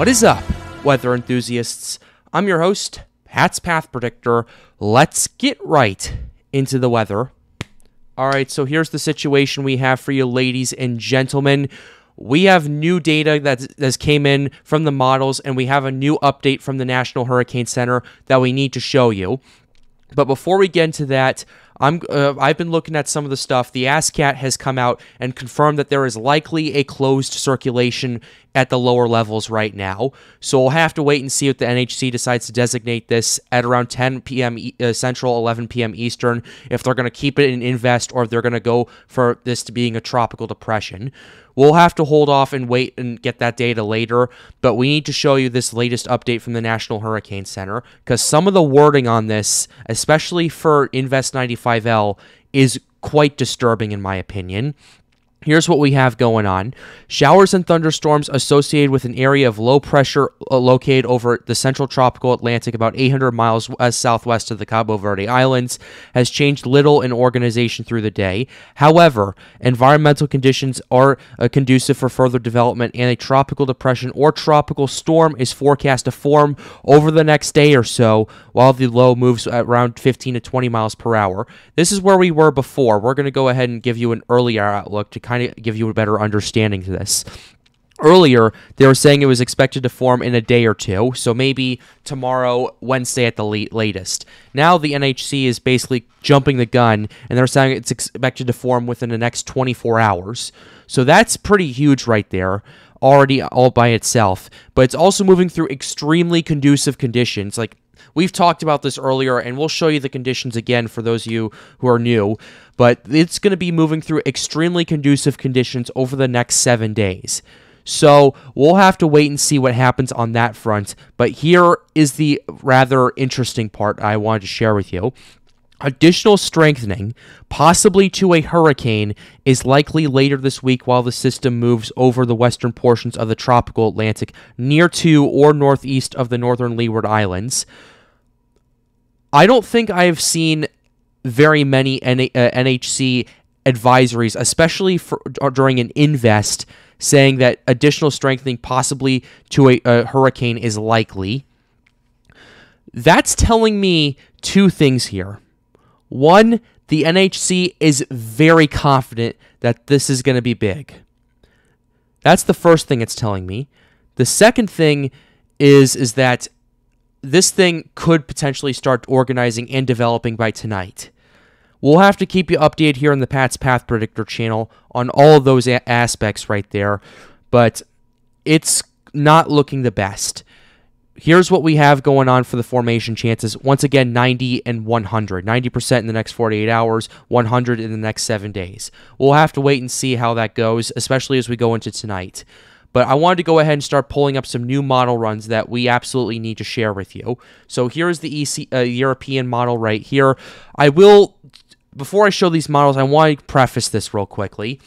What is up, weather enthusiasts? I'm your host, Pat's Path Predictor. Let's get right into the weather. All right, so here's the situation we have for you, ladies and gentlemen. We have new data that has came in from the models, and we have a new update from the National Hurricane Center that we need to show you. But before we get into that, I'm uh, I've been looking at some of the stuff. The ASCAT has come out and confirmed that there is likely a closed circulation at the lower levels right now. So we'll have to wait and see what the NHC decides to designate this at around 10 p.m. Uh, Central, 11 p.m. Eastern. If they're going to keep it in invest or if they're going to go for this to being a tropical depression. We'll have to hold off and wait and get that data later, but we need to show you this latest update from the National Hurricane Center because some of the wording on this, especially for Invest 95L, is quite disturbing in my opinion. Here's what we have going on. Showers and thunderstorms associated with an area of low pressure uh, located over the central tropical Atlantic about 800 miles west southwest of the Cabo Verde Islands has changed little in organization through the day. However, environmental conditions are uh, conducive for further development and a tropical depression or tropical storm is forecast to form over the next day or so while the low moves at around 15 to 20 miles per hour. This is where we were before. We're going to go ahead and give you an earlier outlook to kind of give you a better understanding to this. Earlier, they were saying it was expected to form in a day or two, so maybe tomorrow, Wednesday at the latest. Now, the NHC is basically jumping the gun, and they're saying it's expected to form within the next 24 hours. So that's pretty huge right there already all by itself, but it's also moving through extremely conducive conditions. Like We've talked about this earlier, and we'll show you the conditions again for those of you who are new. But it's going to be moving through extremely conducive conditions over the next seven days. So we'll have to wait and see what happens on that front. But here is the rather interesting part I wanted to share with you. Additional strengthening, possibly to a hurricane, is likely later this week while the system moves over the western portions of the tropical Atlantic near to or northeast of the northern Leeward Islands. I don't think I have seen very many N- uh, NHC advisories, especially for, uh, during an invest, saying that additional strengthening, possibly to a, a hurricane, is likely. That's telling me two things here. One, the NHC is very confident that this is going to be big. That's the first thing it's telling me. The second thing is is that this thing could potentially start organizing and developing by tonight. We'll have to keep you updated here on the Pat's Path Predictor channel on all of those aspects right there, but it's not looking the best. Here's what we have going on for the formation chances. Once again, 90 and 100. 90% in the next 48 hours, 100 in the next seven days. We'll have to wait and see how that goes, especially as we go into tonight. But I wanted to go ahead and start pulling up some new model runs that we absolutely need to share with you. So here's the EC, uh, European model right here. I will, before I show these models, I want to preface this real quickly.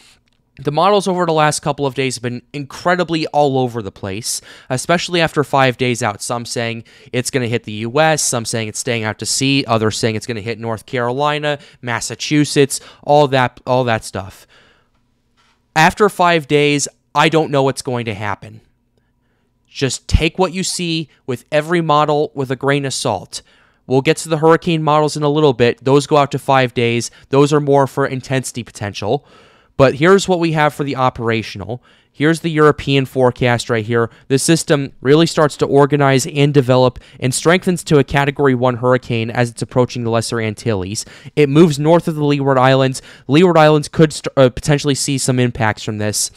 The models over the last couple of days have been incredibly all over the place, especially after five days out. Some saying it's going to hit the U.S., some saying it's staying out to sea, others saying it's going to hit North Carolina, Massachusetts, all that, all that stuff. After five days, I don't know what's going to happen. Just take what you see with every model with a grain of salt. We'll get to the hurricane models in a little bit. Those go out to five days. Those are more for intensity potential. But here's what we have for the operational. Here's the European forecast right here. The system really starts to organize and develop and strengthens to a Category 1 hurricane as it's approaching the Lesser Antilles. It moves north of the Leeward Islands. Leeward Islands could uh, potentially see some impacts from this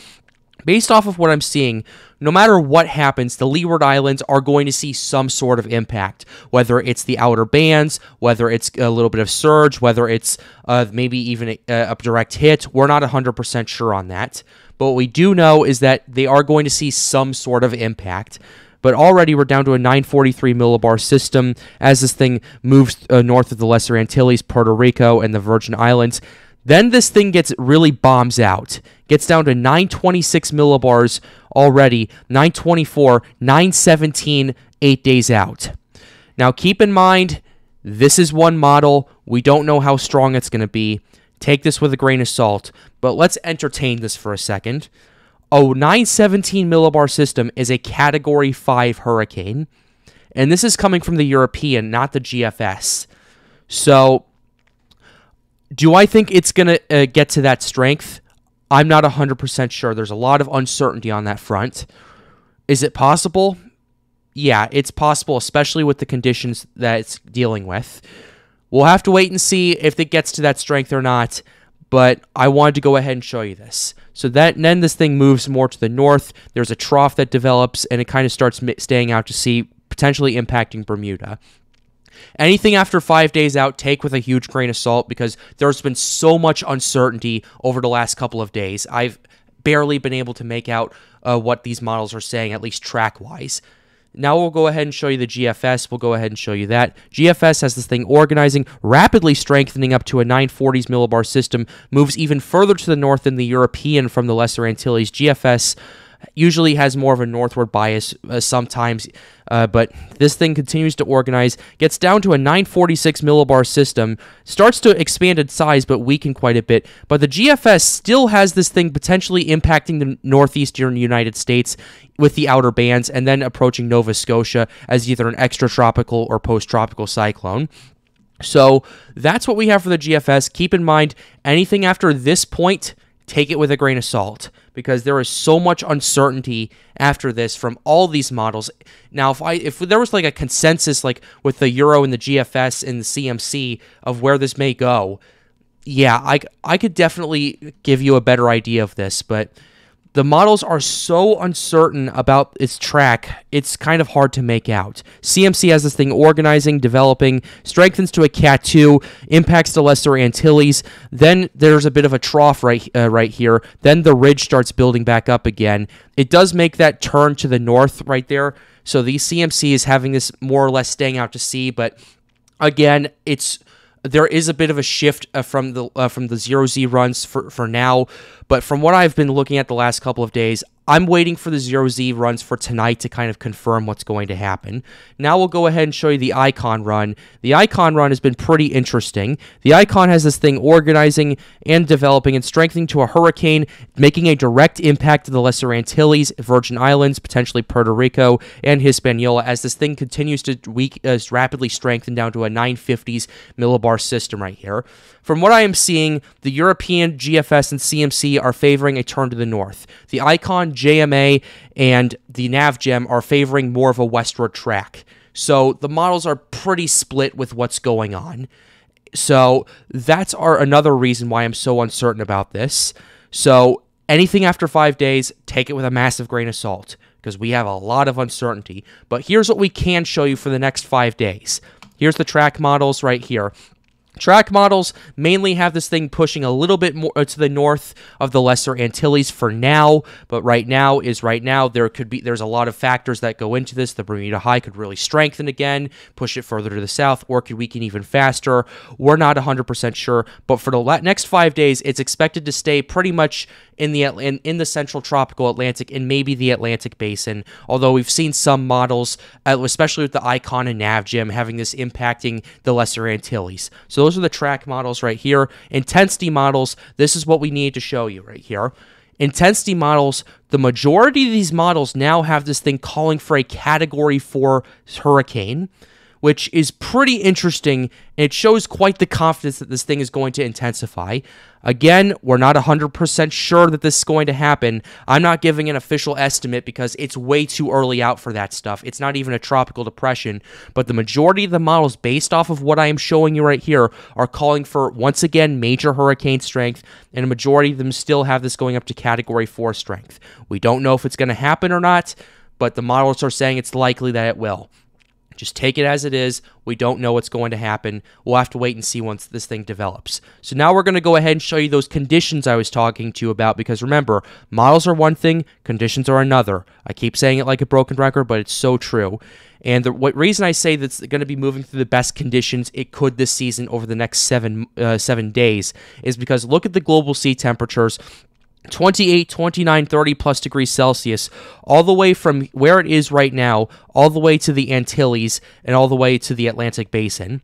based off of what I'm seeing, no matter what happens, the Leeward Islands are going to see some sort of impact, whether it's the outer bands, whether it's a little bit of surge, whether it's uh, maybe even a, a direct hit. We're not 100% sure on that. But what we do know is that they are going to see some sort of impact. But already we're down to a 943 millibar system as this thing moves uh, north of the Lesser Antilles, Puerto Rico, and the Virgin Islands. Then this thing gets really bombs out. Gets down to 926 millibars already, 924, 917, eight days out. Now keep in mind, this is one model. We don't know how strong it's going to be. Take this with a grain of salt, but let's entertain this for a second. a 917 millibar system is a category 5 hurricane. And this is coming from the European, not the GFS. So, do I think it's going to uh, get to that strength? I'm not 100% sure. There's a lot of uncertainty on that front. Is it possible? Yeah, it's possible, especially with the conditions that it's dealing with. We'll have to wait and see if it gets to that strength or not, but I wanted to go ahead and show you this. So that then this thing moves more to the north. There's a trough that develops, and it kind of starts staying out to sea, potentially impacting Bermuda. Anything after five days out, take with a huge grain of salt because there's been so much uncertainty over the last couple of days. I've barely been able to make out uh, what these models are saying, at least track wise. Now we'll go ahead and show you the GFS. We'll go ahead and show you that. GFS has this thing organizing, rapidly strengthening up to a 940s millibar system, moves even further to the north than the European from the Lesser Antilles. GFS usually has more of a northward bias uh, sometimes, uh, but this thing continues to organize, gets down to a 946 millibar system, starts to expand in size but weaken quite a bit. But the GFS still has this thing potentially impacting the northeastern United States with the outer bands and then approaching Nova Scotia as either an extratropical or post tropical cyclone. So that's what we have for the GFS. Keep in mind, anything after this point, take it with a grain of salt because there is so much uncertainty after this from all these models. Now, if I if there was like a consensus like with the Euro and the GFS and the CMC of where this may go, yeah, I I could definitely give you a better idea of this, but the models are so uncertain about its track, it's kind of hard to make out. CMC has this thing organizing, developing, strengthens to a Cat 2, impacts the Lesser Antilles. Then there's a bit of a trough right, uh, right here. Then the ridge starts building back up again. It does make that turn to the north right there. So the CMC is having this more or less staying out to sea, but again, it's there is a bit of a shift uh, from the uh, from the zero Z runs for for now, but from what I've been looking at the last couple of days, I'm waiting for the zero Z runs for tonight to kind of confirm what's going to happen. Now we'll go ahead and show you the icon run. The icon run has been pretty interesting. The icon has this thing organizing and developing and strengthening to a hurricane, making a direct impact to the Lesser Antilles, Virgin Islands, potentially Puerto Rico, and Hispaniola as this thing continues to weak, uh, rapidly strengthen down to a 950s millibar system right here. From what I am seeing, the European GFS and CMC are favoring a turn to the north. The Icon, JMA, and the NavGem are favoring more of a westward track. So the models are pretty split with what's going on. So that's our another reason why I'm so uncertain about this. So anything after five days, take it with a massive grain of salt because we have a lot of uncertainty. But here's what we can show you for the next five days. Here's the track models right here. Track models mainly have this thing pushing a little bit more uh, to the north of the Lesser Antilles for now, but right now is right now. There could be there's a lot of factors that go into this. The Bermuda High could really strengthen again, push it further to the south, or could weaken even faster. We're not 100% sure, but for the next five days, it's expected to stay pretty much in the in, in the central tropical Atlantic and maybe the Atlantic basin. Although we've seen some models, uh, especially with the Icon and NavGem, having this impacting the Lesser Antilles. So those are the track models right here. Intensity models, this is what we need to show you right here. Intensity models, the majority of these models now have this thing calling for a category 4 hurricane which is pretty interesting and it shows quite the confidence that this thing is going to intensify. Again, we're not 100% sure that this is going to happen. I'm not giving an official estimate because it's way too early out for that stuff. It's not even a tropical depression, but the majority of the models, based off of what I am showing you right here, are calling for, once again, major hurricane strength, and a majority of them still have this going up to category 4 strength. We don't know if it's going to happen or not, but the models are saying it's likely that it will. Just take it as it is. We don't know what's going to happen. We'll have to wait and see once this thing develops. So now we're going to go ahead and show you those conditions I was talking to you about because remember, models are one thing, conditions are another. I keep saying it like a broken record, but it's so true. And the what reason I say that's going to be moving through the best conditions it could this season over the next seven uh, seven days is because look at the global sea temperatures. 28, 29, 30 plus degrees Celsius, all the way from where it is right now, all the way to the Antilles, and all the way to the Atlantic Basin.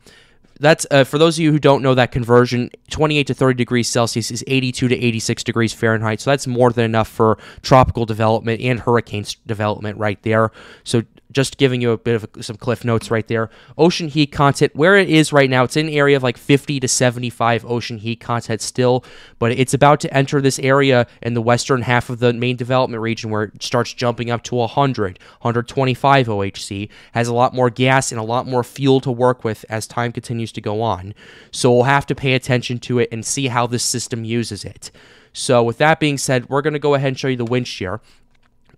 that's uh, for those of you who don't know that conversion 28 to 30 degrees celsius is 82 to 86 degrees fahrenheit so that's more than enough for tropical development and hurricane development right there so just giving you a bit of some cliff notes right there. Ocean heat content, where it is right now, it's in an area of like 50 to 75 ocean heat content still, but it's about to enter this area in the western half of the main development region where it starts jumping up to 100, 125 OHC, has a lot more gas and a lot more fuel to work with as time continues to go on. So we'll have to pay attention to it and see how this system uses it. So with that being said, we're going to go ahead and show you the wind shear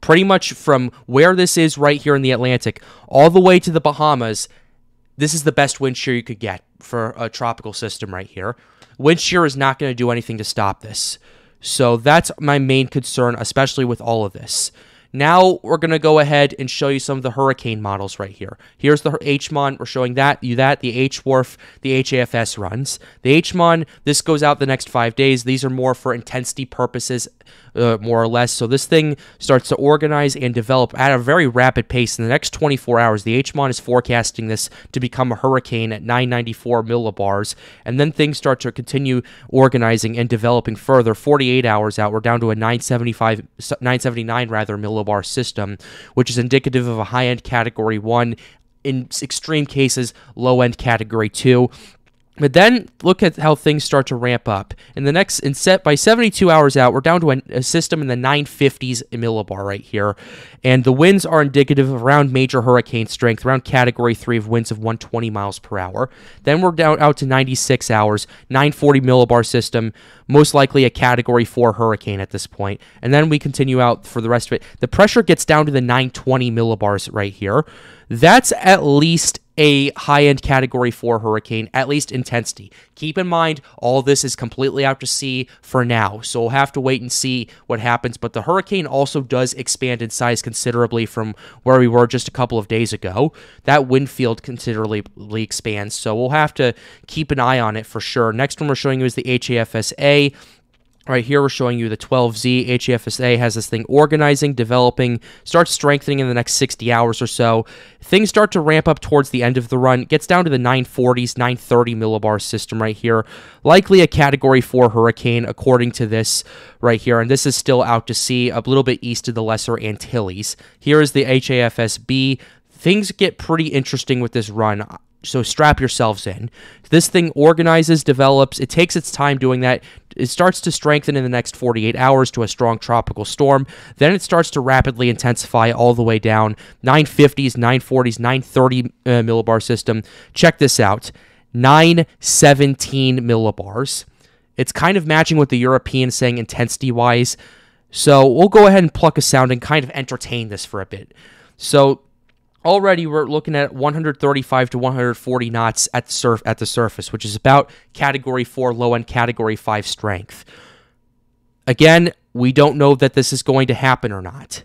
pretty much from where this is right here in the Atlantic all the way to the Bahamas, this is the best wind shear you could get for a tropical system right here. Wind shear is not going to do anything to stop this. So that's my main concern, especially with all of this. Now we're going to go ahead and show you some of the hurricane models right here. Here's the HMON. We're showing that you that the HWRF, the HAFS runs. The HMON, this goes out the next five days. These are more for intensity purposes uh, more or less. So this thing starts to organize and develop at a very rapid pace. In the next 24 hours, the HMON is forecasting this to become a hurricane at 994 millibars, and then things start to continue organizing and developing further. 48 hours out, we're down to a 975, 979 rather millibar system, which is indicative of a high-end Category One in extreme cases, low end category two. But then look at how things start to ramp up. In the next, in set by 72 hours out, we're down to a, system in the 950s millibar right here, and the winds are indicative of around major hurricane strength, around Category Three of winds of 120 miles per hour. Then we're down out to 96 hours, 940 millibar system, most likely a Category Four hurricane at this point. And then we continue out for the rest of it. The pressure gets down to the 920 millibars right here. That's at least a high end category 4 hurricane, at least intensity. Keep in mind, all this is completely out to sea for now, so we'll have to wait and see what happens. But the hurricane also does expand in size considerably from where we were just a couple of days ago. That wind field considerably expands, so we'll have to keep an eye on it for sure. Next one we're showing you is the HAFSA. Right here, we're showing you the 12Z. HAFSA has this thing organizing, developing, starts strengthening in the next 60 hours or so. Things start to ramp up towards the end of the run. Gets down to the 940s, 930 millibar system right here. Likely a Category 4 hurricane, according to this right here. And this is still out to sea, a little bit east of the Lesser Antilles. Here is the HAFSB. Things get pretty interesting with this run. So strap yourselves in. This thing organizes, develops. It takes its time doing that. It starts to strengthen in the next 48 hours to a strong tropical storm. Then it starts to rapidly intensify all the way down 950s, 940s, 930 uh, millibar system. Check this out 917 millibars. It's kind of matching what the European saying intensity wise. So we'll go ahead and pluck a sound and kind of entertain this for a bit. So already we're looking at 135 to 140 knots at the surf at the surface, which is about category 4 low end category 5 strength. Again, we don't know that this is going to happen or not.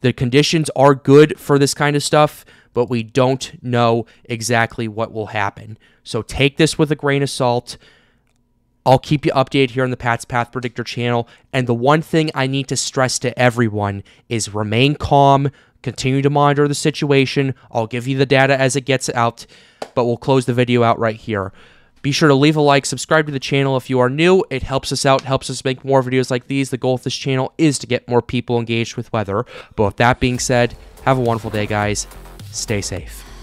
The conditions are good for this kind of stuff, but we don't know exactly what will happen. So take this with a grain of salt. I'll keep you updated here on the Pat's Path Predictor channel. And the one thing I need to stress to everyone is remain calm, Continue to monitor the situation. I'll give you the data as it gets out, but we'll close the video out right here. Be sure to leave a like, subscribe to the channel if you are new. It helps us out, helps us make more videos like these. The goal of this channel is to get more people engaged with weather. But with that being said, have a wonderful day, guys. Stay safe.